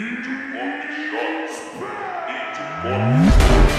Into one shot. Into one.